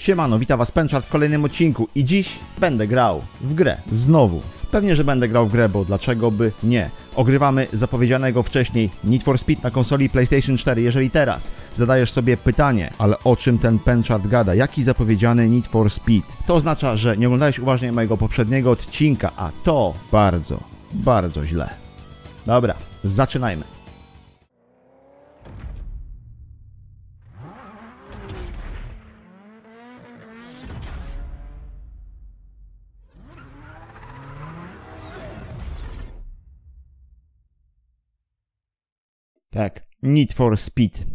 Siemano, witam was Penchard w kolejnym odcinku i dziś będę grał w grę, znowu. Pewnie, że będę grał w grę, bo dlaczego by nie? Ogrywamy zapowiedzianego wcześniej Need for Speed na konsoli PlayStation 4. Jeżeli teraz zadajesz sobie pytanie, ale o czym ten Penchard gada, jaki zapowiedziany Need for Speed, to oznacza, że nie oglądałeś uważnie mojego poprzedniego odcinka, a to bardzo, bardzo źle. Dobra, zaczynajmy. Tak, Need for Speed.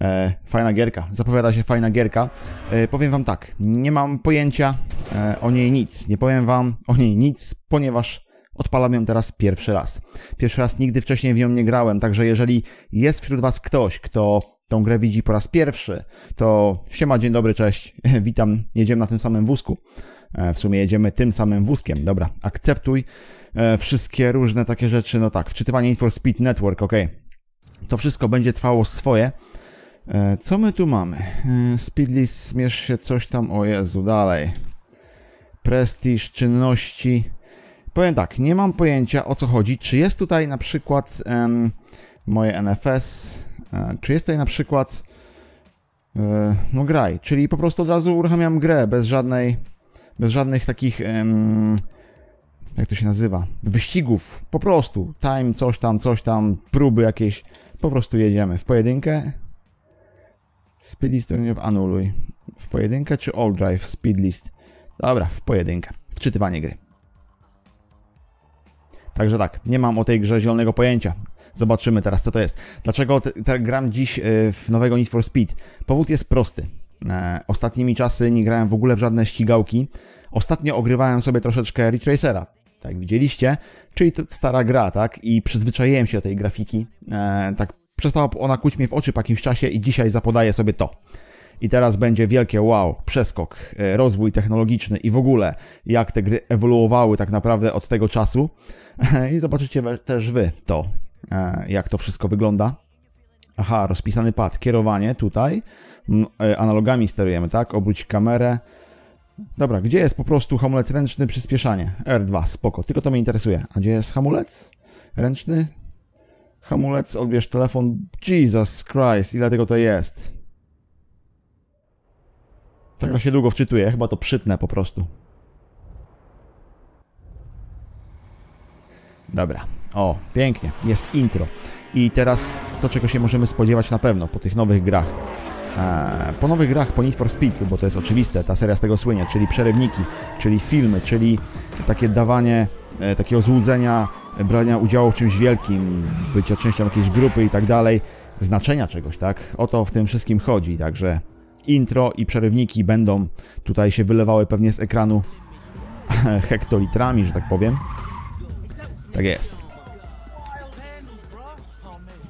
E, fajna gierka, zapowiada się fajna gierka. E, powiem wam tak, nie mam pojęcia e, o niej nic. Nie powiem wam o niej nic, ponieważ odpalam ją teraz pierwszy raz. Pierwszy raz nigdy wcześniej w nią nie grałem, także jeżeli jest wśród was ktoś, kto tą grę widzi po raz pierwszy, to siema, dzień dobry, cześć, witam, jedziemy na tym samym wózku. E, w sumie jedziemy tym samym wózkiem, dobra, akceptuj e, wszystkie różne takie rzeczy, no tak, wczytywanie Need for Speed Network, ok. To wszystko będzie trwało swoje. E, Co my tu mamy? E, Speedlist, zmierz się coś tam, o Jezu, dalej. Prestiż, czynności. Powiem tak, nie mam pojęcia o co chodzi. Czy jest tutaj na przykład moje NFS? E, czy jest tutaj na przykład no graj, czyli po prostu od razu uruchamiam grę bez żadnej, bez żadnych takich jak to się nazywa, wyścigów, po prostu, time, coś tam, coś tam, próby jakieś, po prostu jedziemy w pojedynkę, speedlist nie anuluj, w pojedynkę czy all drive, speedlist, dobra, w pojedynkę, wczytywanie gry. Także tak, nie mam o tej grze zielonego pojęcia. Zobaczymy teraz, co to jest. Dlaczego te, te gram dziś y, w nowego Need for Speed? Powód jest prosty. E, ostatnimi czasy nie grałem w ogóle w żadne ścigałki. Ostatnio ogrywałem sobie troszeczkę Ridge Racera, tak widzieliście, czyli to stara gra, tak? I przyzwyczaiłem się do tej grafiki. E, tak przestała ona kłuć mnie w oczy po jakimś czasie i dzisiaj zapodaję sobie to. I teraz będzie wielkie wow, przeskok, e, rozwój technologiczny i w ogóle jak te gry ewoluowały tak naprawdę od tego czasu. I zobaczycie też wy to, e, jak to wszystko wygląda. Aha, rozpisany pad, kierowanie tutaj, e, analogami sterujemy, tak? Obróć kamerę. Dobra, gdzie jest po prostu hamulec ręczny, przyspieszanie? R2, spoko, tylko to mnie interesuje. A gdzie jest hamulec ręczny? Hamulec, odbierz telefon. Jesus Christ, ile tego to jest? Tak gra się długo wczytuje, chyba to przytnę po prostu. Dobra. O, pięknie. Jest intro. I teraz to, czego się możemy spodziewać na pewno po tych nowych grach. Eee, po nowych grach, po Need for Speed, bo to jest oczywiste, ta seria z tego słynie, czyli przerywniki, czyli filmy, czyli takie dawanie e, takiego złudzenia, e, brania udziału w czymś wielkim, bycia częścią jakiejś grupy i tak dalej, znaczenia czegoś, tak? O to w tym wszystkim chodzi, także intro i przerywniki będą tutaj się wylewały pewnie z ekranu hektolitrami, że tak powiem. Tak jest.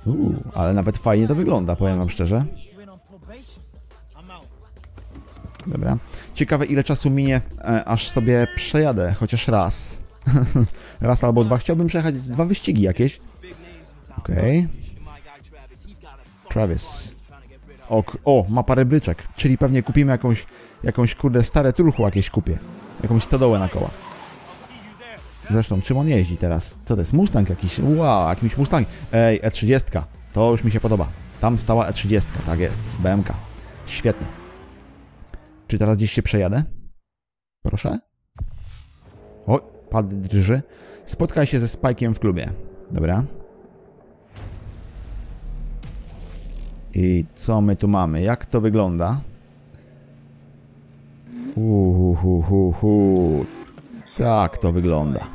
Uuu, ale nawet fajnie to wygląda, powiem wam szczerze. Dobra. Ciekawe ile czasu minie, e, aż sobie przejadę, chociaż raz. raz albo dwa. Chciałbym przejechać dwa wyścigi jakieś. Okej. Travis. O, o, ma parę bryczek, czyli pewnie kupimy jakąś, jakąś kurde stare turchu jakieś kupię. Jakąś stodołę na kołach. Zresztą, czym on jeździ teraz? Co to jest? Mustang jakiś? Wow, jakimś Mustang. Ej, E30. To już mi się podoba. Tam stała E30, tak jest. BMK. Świetnie. Czy teraz gdzieś się przejadę? Proszę? O, pad drży. Spotkaj się ze Spike'iem w klubie. Dobra. I co my tu mamy? Jak to wygląda? Uhuhuhu. Tak to wygląda.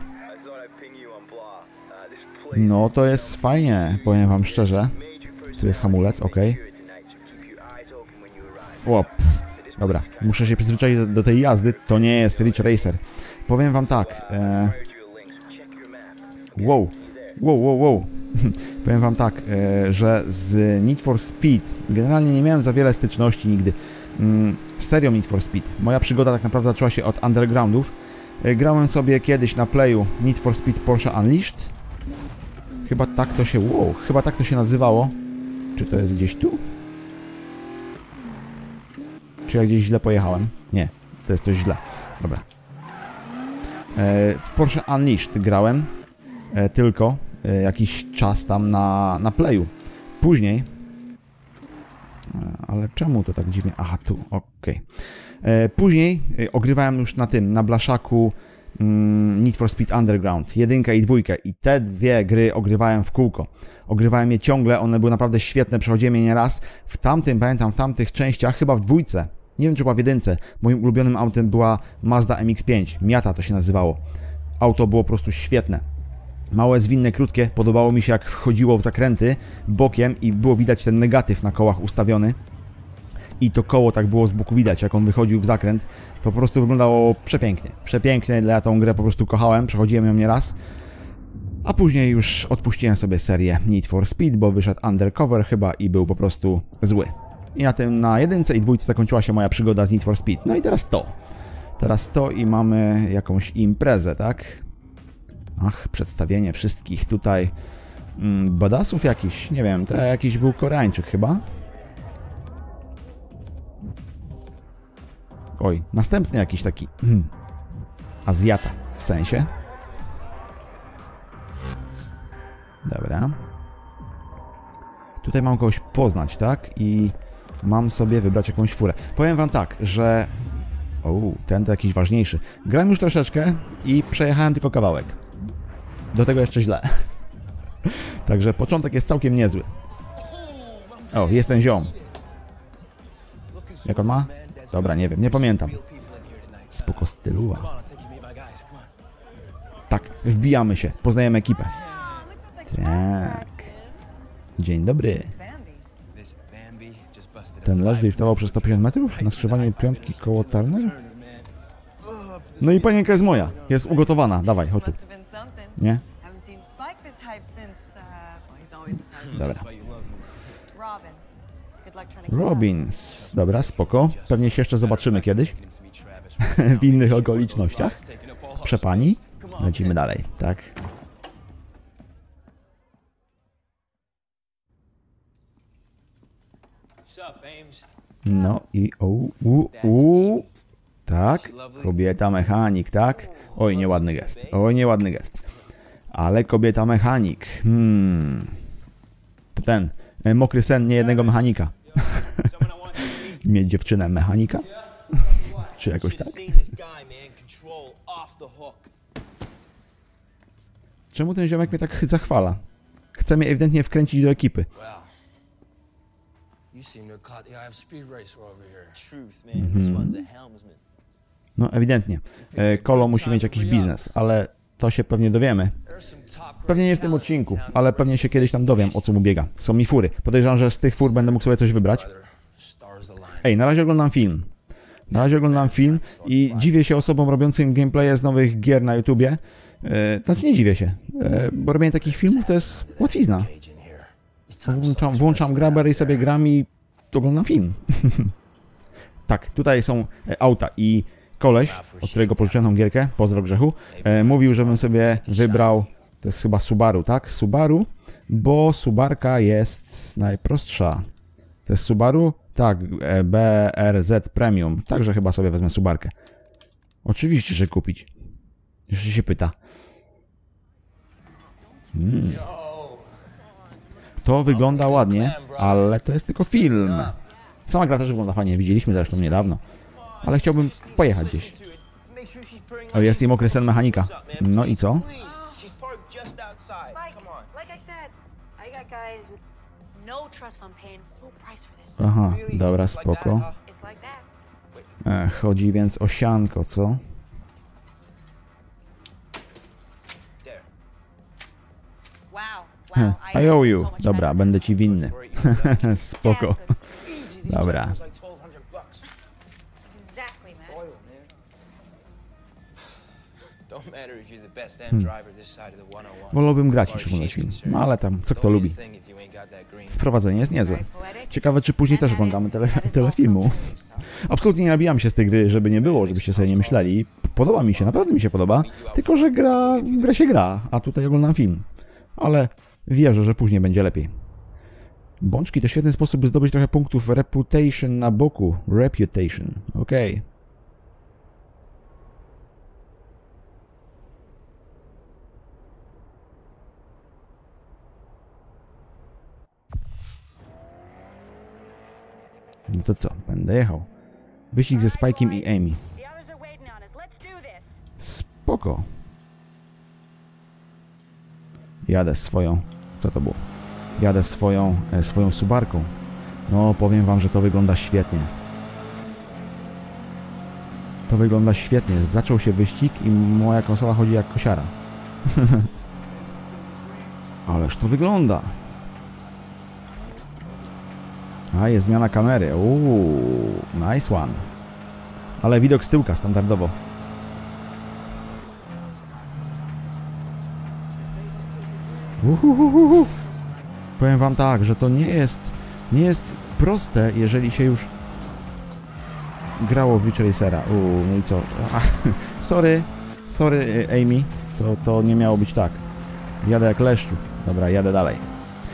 No to jest fajnie, powiem wam szczerze. Tu jest hamulec, ok. O. Dobra, muszę się przyzwyczaić do, tej jazdy. To nie jest Rich Racer. Powiem wam tak. E... Wow, wow, wow, wow. Powiem wam tak, e, że z Need for Speed generalnie nie miałem za wiele styczności nigdy mm, Need for Speed. Moja przygoda tak naprawdę zaczęła się od undergroundów. E, Grałem sobie kiedyś na playu Need for Speed Porsche Unleashed. Chyba tak to się... Wow, chyba tak to się nazywało. Czy to jest gdzieś tu? Czy ja gdzieś źle pojechałem? Nie, to jest coś źle. Dobra. E, w Porsche Unleashed grałem e, tylko e, jakiś czas tam na, na playu. Później... E, ale czemu to tak dziwnie? Aha, tu, okej. E, Później e, ogrywałem już na tym, na blaszaku Need for Speed Underground, jedynkę i dwójkę i te dwie gry ogrywałem w kółko. Ogrywałem je ciągle, one były naprawdę świetne, przechodziłem je nieraz. W tamtym, pamiętam, w tamtych częściach, chyba w dwójce, nie wiem czy była w jedynce, moim ulubionym autem była Mazda MX-5, Miata to się nazywało. Auto było po prostu świetne. Małe, zwinne, krótkie, podobało mi się jak wchodziło w zakręty bokiem i było widać ten negatyw na kołach ustawiony i to koło tak było z boku widać, jak on wychodził w zakręt, to po prostu wyglądało przepięknie. Przepięknie, ja tą grę po prostu kochałem, przechodziłem ją nieraz. A później już odpuściłem sobie serię Need for Speed, bo wyszedł Undercover chyba i był po prostu zły. I na tym, na jedynce i dwójce zakończyła się moja przygoda z Need for Speed. No i teraz to. Teraz to i mamy jakąś imprezę, tak? Ach, przedstawienie wszystkich tutaj mm, badasów jakiś, nie wiem, to jakiś był Koreańczyk chyba. Oj, następny jakiś taki hmm, Azjata w sensie. Dobra. Tutaj mam kogoś poznać, tak? I mam sobie wybrać jakąś furę. Powiem wam tak, że... O, ten to jakiś ważniejszy. Gram już troszeczkę i przejechałem tylko kawałek. Do tego jeszcze źle. Także początek jest całkiem niezły. O, jest ten ziom. Jak on ma? Dobra, nie wiem, nie pamiętam. Spoko styluwa. Tak, wbijamy się, poznajemy ekipę. Tak. Dzień dobry. Ten leż driftował przez 150 metrów na skrzyżowaniu piątki koło Turner? No i panienka jest moja. Jest ugotowana. Dawaj, chodź tu. Nie? Haven't Robins. Dobra, spoko. Pewnie się jeszcze zobaczymy kiedyś. w innych okolicznościach. Przepani. Lecimy dalej, tak? No i o, u, u, tak, kobieta mechanik, tak? Oj, nieładny gest, oj, nieładny gest. Ale kobieta mechanik, hmm. To ten, e, mokry sen niejednego mechanika. Mieć dziewczynę mechanika? Czy jakoś tak? Czemu ten ziomek mnie tak zachwala? Chce mnie ewidentnie wkręcić do ekipy. Helmsman. No ewidentnie. E, Kolo musi mieć jakiś biznes, ale to się pewnie dowiemy. Pewnie nie w tym odcinku, ale pewnie się kiedyś tam dowiem, o co mu biega. Są mi fury. Podejrzewam, że z tych fur będę mógł sobie coś wybrać. Ej, na razie oglądam film. Na razie oglądam film i dziwię się osobom robiącym gameplaye z nowych gier na YouTubie. E, znaczy nie dziwię się, e, bo robienie takich filmów to jest łatwizna. Włączam, włączam graber i sobie gram i oglądam film. tak, tutaj są e, auta i koleś, od którego pożyczyłem tą gierkę, pozdro Grzechu, e, mówił, żebym sobie wybrał, to jest chyba Subaru, tak? Subaru, bo Subarka jest najprostsza. To jest Subaru? Tak, e, BRZ Premium, także chyba sobie wezmę Subarkę. Oczywiście, że kupić. Jeszcze się pyta. Mm. To wygląda ładnie, ale to jest tylko film. Sama gra też wygląda fajnie, widzieliśmy zresztą niedawno. Ale chciałbym pojechać gdzieś. O, jest i mokry sen mechanika. No i co? Aha, dobra, spoko. E, chodzi więc o sianko, co? Wow. I owe you. Dobra, będę ci winny. Spoko. Dobra. Hmm. 101. Wolałbym grać niż oglądać film. No ale tam, co kto lubi. Wprowadzenie jest niezłe. Ciekawe, czy później też oglądamy tele, telefilmu. Absolutnie nie nabijam się z tej gry, żeby nie było, żebyście sobie nie myśleli. Podoba mi się, naprawdę mi się podoba, tylko że gra, w grę się gra, a tutaj oglądam film. Ale wierzę, że później będzie lepiej. Bączki to świetny sposób, by zdobyć trochę punktów reputation na boku. Reputation. Okej. No to co? Będę jechał. Wyścig ze Spike'iem i Amy. Spoko. Jadę swoją... Co to było? Jadę swoją, e, swoją subarką. No, powiem wam, że to wygląda świetnie. To wygląda świetnie. Zaczął się wyścig i moja konsola chodzi jak kosiara. Ależ to wygląda. A, jest zmiana kamery. Uuu, nice one. Ale widok z tyłka standardowo. Uhuhuhu. Powiem wam tak, że to nie jest, nie jest proste, jeżeli się już grało w Witch Racera. Uuu, no i co? A, sorry, sorry e, Amy, to, to nie miało być tak. Jadę jak leszczu. Dobra, jadę dalej.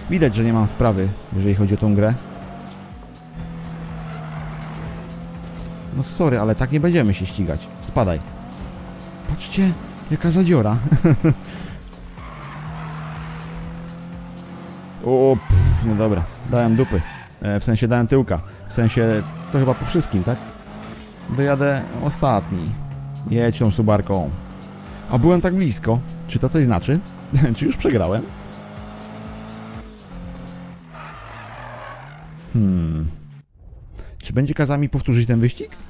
Widać, że nie mam wprawy, jeżeli chodzi o tą grę. No sorry, ale tak nie będziemy się ścigać. Spadaj. Patrzcie, jaka zadziora. O, pff, no dobra, dałem dupy. E, w sensie dałem tyłka. W sensie, to chyba po wszystkim, tak? Dojadę ostatni. Jedź tą subarką. A byłem tak blisko. Czy to coś znaczy? Czy już przegrałem? Hmm. Czy będzie kazał mi powtórzyć ten wyścig?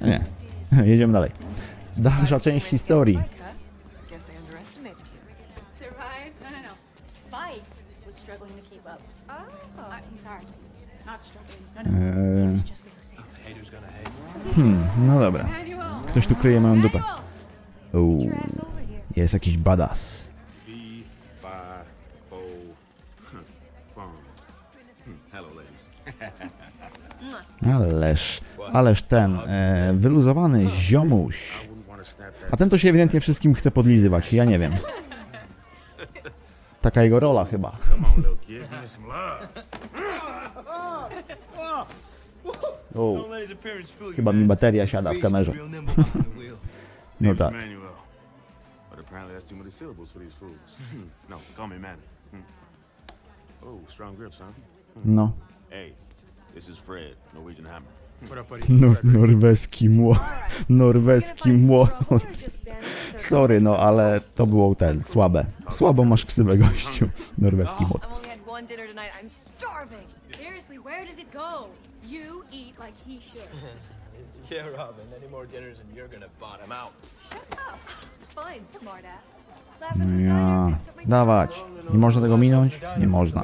Nie. Jedziemy dalej. Dalsza część historii. Eee, hate. no dobra. Ktoś tu kryje moją dupę. Uuu, jest jakiś badass. Hmm. Ależ, ależ ten, e, wyluzowany ziomuś. A ten to się ewidentnie wszystkim chce podlizywać, ja nie wiem. Taka jego rola chyba. O, chyba mi bateria siada w kamerze. No tak. No. Hey, this is Fred, Norwegian Hammer. No norweski młot. Norweski młot. Sorry, no ale to było ten, słabe. Słabo masz ksywę, gościu. Norweski młot. Yeah, Robin. Any more dinners and you're gonna bottom out. Fine, smartass. No time ja... Dawać. Nie można tego minąć? Nie można.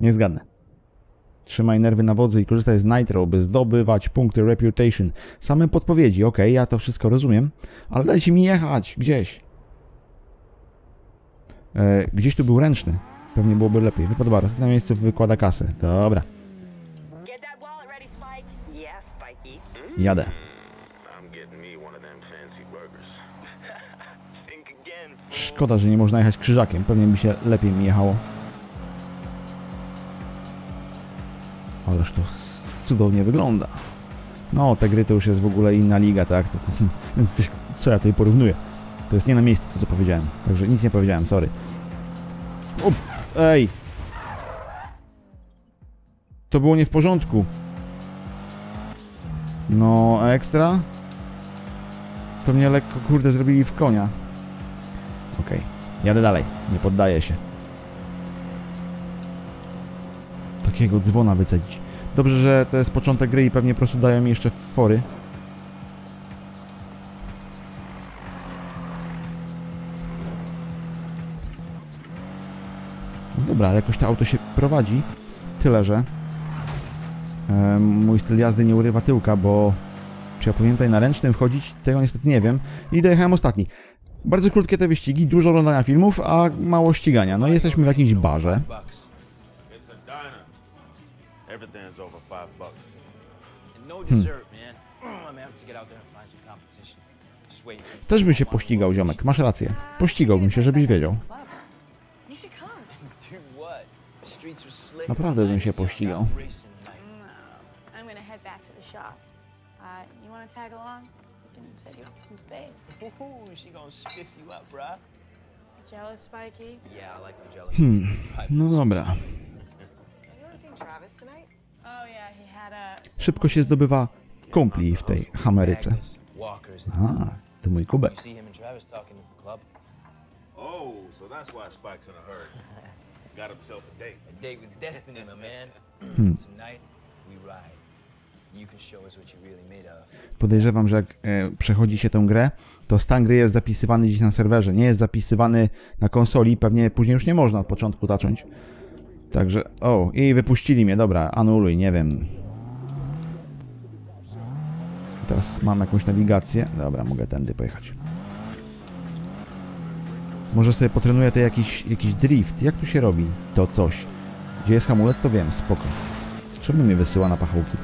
Nie zgadnę. Trzymaj nerwy na wodzy i korzystaj z Nitro, by zdobywać punkty Reputation. Same podpowiedzi, okej, ja to wszystko rozumiem, ale dajcie mi jechać gdzieś. E, gdzieś tu był ręczny. Pewnie byłoby lepiej. Wypadł baros. Na miejscu wykłada kasę. Dobra, jadę. Szkoda, że nie można jechać krzyżakiem. Pewnie by się lepiej mi jechało. Ależ to cudownie wygląda. No, te gry to już jest w ogóle inna liga, tak? To, to, co ja tutaj porównuję? To jest nie na miejscu to, co powiedziałem. Także nic nie powiedziałem, sorry. O, ej! To było nie w porządku. No, ekstra? To mnie lekko, kurde, zrobili w konia. Okej, jadę dalej, nie poddaję się. Takiego dzwona wycedzić. Dobrze, że to jest początek gry i pewnie po prostu dają mi jeszcze fory. Dobra, jakoś to auto się prowadzi. Tyle, że e, mój styl jazdy nie urywa tyłka, bo czy ja powinienem tutaj na ręcznym wchodzić? Tego niestety nie wiem. I dojechałem ostatni. Bardzo krótkie te wyścigi, dużo oglądania filmów, a mało ścigania. No i jesteśmy w jakimś barze. Everything's over five bucks. And no dessert, man. I'm gonna have to get out there and find some competition. Just Też bym się pościgał, ziomek. Masz rację. Pościgałbym się, żebyś wiedział. Naprawdę bym się pościgał. Shop. Uh, jealous. No dobra. Szybko się zdobywa kumpli w tej Ameryce. A, to mój kubek. Oh, so that's why Spike's in a hurry. Got himself a date. A date with destiny, my man. Tonight, we ride. You can show us what you're really made of. Podejrzewam, że jak e, przechodzi się tę grę, to stan gry jest zapisywany gdzieś na serwerze. Nie jest zapisywany na konsoli, pewnie później już nie można od początku zacząć. Także, o, i wypuścili mnie, dobra, anuluj, nie wiem. Teraz mam jakąś nawigację. Dobra, mogę tędy pojechać. Może sobie potrenuję to jakiś, jakiś drift. Jak tu się robi to coś? Gdzie jest hamulec, to wiem, spoko. Czemu mnie wysyła na pachołki?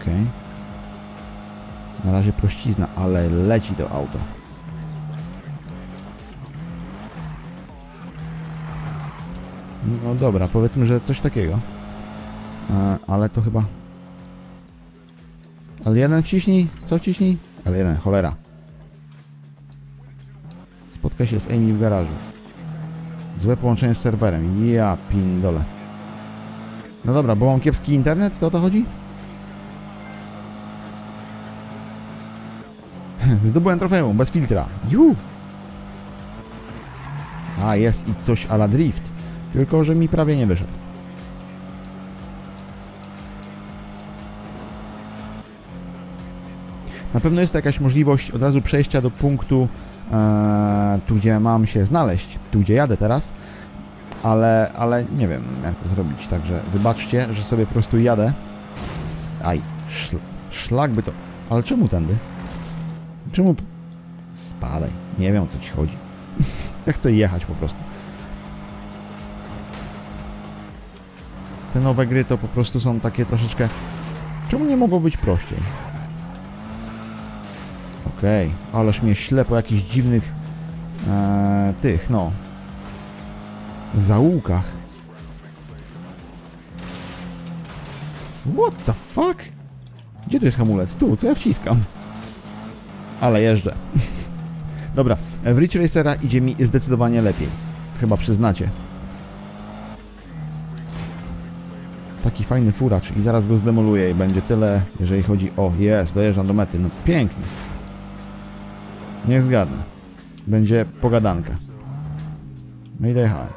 Okej. Na razie prościzna, ale leci to auto. No dobra, powiedzmy, że coś takiego. E, ale to chyba... Ale jeden wciśnij? Co wciśnij? Ale jeden, cholera. Spotkaj się z Amy w garażu. Złe połączenie z serwerem. Ja pindole. No dobra, bo mam kiepski internet, to o to chodzi? Zdobyłem trofeum, bez filtra. Ju! A, jest i coś a la drift. Tylko, że mi prawie nie wyszedł. Na pewno jest to jakaś możliwość od razu przejścia do punktu, e, tu gdzie mam się znaleźć, tu gdzie jadę teraz, ale, ale nie wiem jak to zrobić, także wybaczcie, że sobie po prostu jadę. Aj, szl szlak by to... Ale czemu tędy? Czemu... Spadaj, nie wiem o co ci chodzi. ja chcę jechać po prostu. Te nowe gry to po prostu są takie troszeczkę... Czemu nie mogło być prościej? Okej, ależ mnie ślepo jakichś dziwnych e, tych, no zaułkach. What the fuck? Gdzie tu jest hamulec? Tu, co ja wciskam? Ale jeżdżę. Dobra, w Ridge Racera idzie mi zdecydowanie lepiej. Chyba przyznacie. Taki fajny furacz i zaraz go zdemoluję i będzie tyle, jeżeli chodzi o... Jest, dojeżdżam do mety. No pięknie. Niech zgadnę. Będzie pogadanka. No i dojechałem.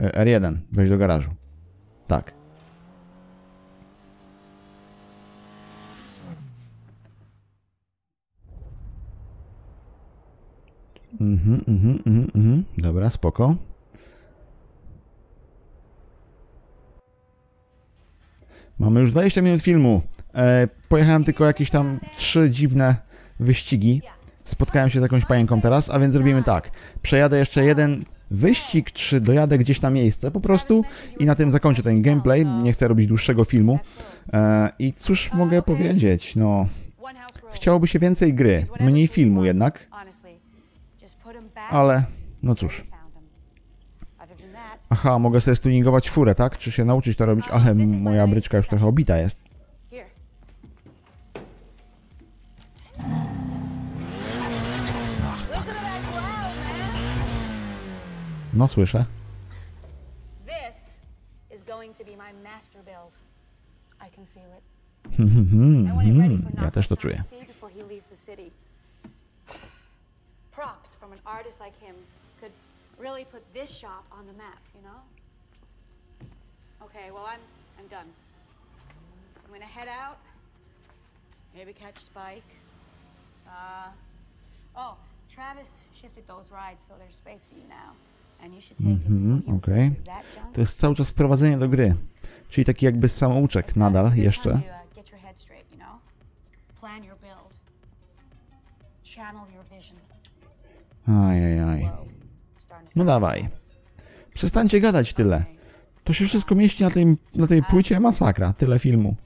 E, R1, wejść do garażu. Tak. Mhm, mhm, mhm, mhm. Dobra, spoko. Mamy już 20 minut filmu. E, pojechałem tylko jakieś tam trzy dziwne wyścigi. Spotkałem się z jakąś panienką teraz, a więc zrobimy tak. Przejadę jeszcze jeden wyścig, czy dojadę gdzieś na miejsce po prostu i na tym zakończę ten gameplay. Nie chcę robić dłuższego filmu. E, I cóż mogę powiedzieć? No, chciałoby się więcej gry, mniej filmu jednak, ale no cóż. Aha, mogę sobie stuningować furę, tak? Czy się nauczyć to robić, ale moja bryczka już trochę obita jest. growl, man. No, słyszę. It ready for Ja też to czuję. Props from an artist like him could really put this shop on the map, you know? Okay, well I'm I'm done. I'm gonna head out. Maybe catch Spike. Uh oh, Travis shifted those rides so there's space for you now. And you should take it Mhm, he okej. junk. To jest cały czas wprowadzenie do gry. Czyli taki jakby samouczek nadal It's a good jeszcze. time to, Ajajaj. No dawaj. Przestańcie gadać tyle. To się wszystko mieści na tej, na tej płycie, masakra, tyle filmu.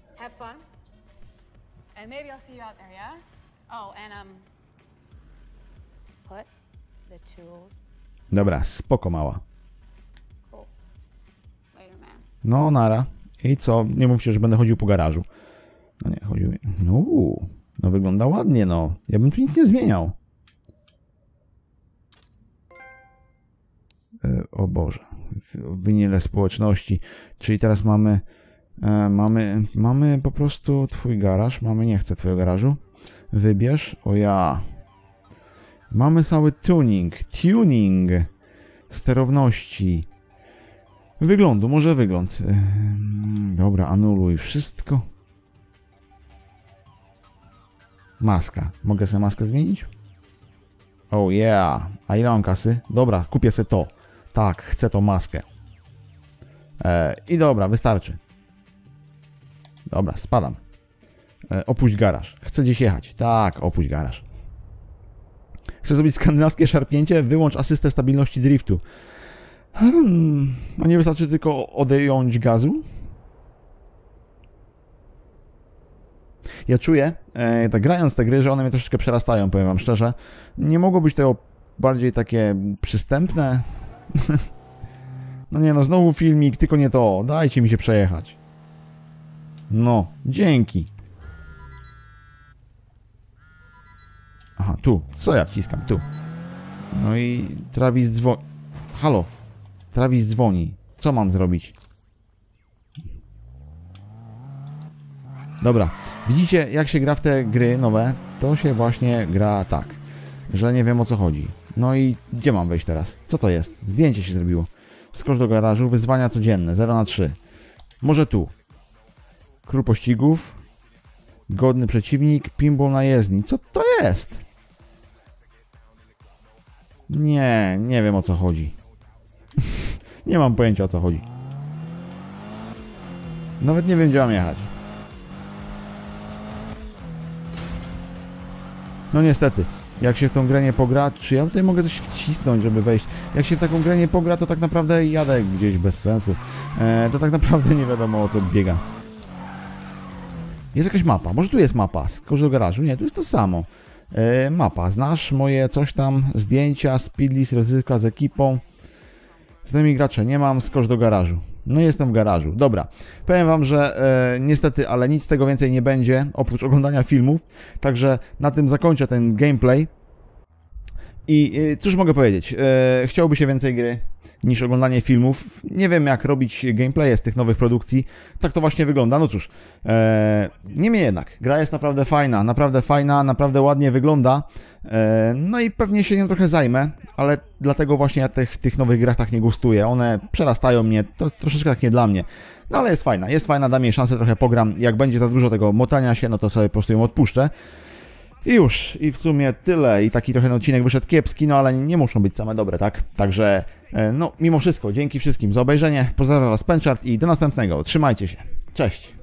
Oh, um Dobra, spoko mała. No, nara. I co? Nie mówcie, że będę chodził po garażu. No nie, chodził... No, no wygląda ładnie, no. Ja bym tu nic nie zmieniał. E, o Boże. Wyniele społeczności. Czyli teraz mamy... E, mamy, mamy po prostu twój garaż. Mamy, nie chcę twojego garażu. Wybierz. O ja. Mamy cały tuning. Tuning. Sterowności. Wyglądu, może wygląd. Ym, Dobra, anuluj wszystko. Maska. Mogę sobie maskę zmienić? Oh yeah. A ile mam kasy? Dobra, kupię sobie to. Tak, chcę tą maskę. E, I dobra, wystarczy. Dobra, spadam. E, opuść garaż. Chcę gdzieś jechać. Tak, opuść garaż. Chcę zrobić skandynawskie szarpnięcie? Wyłącz asystę stabilności driftu. Hmm, a nie wystarczy tylko odjąć gazu? Ja czuję, e, tak grając te gry, że one mnie troszeczkę przerastają, powiem wam szczerze. Nie mogło być to bardziej takie przystępne? no nie no, znowu filmik, tylko nie to. Dajcie mi się przejechać. No, dzięki. Aha, tu. Co ja wciskam? Tu. No i Travis dzwoni. Halo. Travis dzwoni. Co mam zrobić? Dobra. Widzicie, jak się gra w te gry nowe? To się właśnie gra tak, że nie wiem o co chodzi. No i gdzie mam wejść teraz? Co to jest? Zdjęcie się zrobiło. Skocz do garażu, wyzwania codzienne, 0 na 3. Może tu. Król pościgów. Godny przeciwnik, pinball na jezdni. Co to jest? Nie, nie wiem o co chodzi. nie mam pojęcia o co chodzi. Nawet nie wiem gdzie mam jechać. No niestety, jak się w tą grę nie pogra, czy ja tutaj mogę coś wcisnąć, żeby wejść? Jak się w taką grę nie pogra, to tak naprawdę jadę gdzieś bez sensu. E, to tak naprawdę nie wiadomo o co biega. Jest jakaś mapa, może tu jest mapa, skocz do garażu, nie, tu jest to samo. E, mapa, znasz moje coś tam, zdjęcia, speedlist, rozrywka z ekipą. Z tymi gracze nie mam, skocz do garażu. No jestem w garażu. Dobra. Powiem wam, że e, niestety, ale nic z tego więcej nie będzie, oprócz oglądania filmów. Także na tym zakończę ten gameplay. I e, cóż mogę powiedzieć? E, chciałoby się więcej gry niż oglądanie filmów. Nie wiem jak robić gameplaye z tych nowych produkcji. Tak to właśnie wygląda. No cóż, e, niemniej jednak, gra jest naprawdę fajna, naprawdę fajna, naprawdę ładnie wygląda. E, no i pewnie się nią trochę zajmę, ale dlatego właśnie ja tych, tych nowych grach tak nie gustuję. One przerastają mnie, to troszeczkę tak nie dla mnie. No ale jest fajna, jest fajna, dam jej szansę, trochę pogram. Jak będzie za dużo tego motania się, no to sobie po prostu ją odpuszczę. I już, i w sumie tyle. I taki trochę odcinek wyszedł kiepski, no ale nie muszą być same dobre, tak? Także, e, no, mimo wszystko, dzięki wszystkim za obejrzenie. Pozdrawiam Was, Penchart i do następnego. Trzymajcie się. Cześć.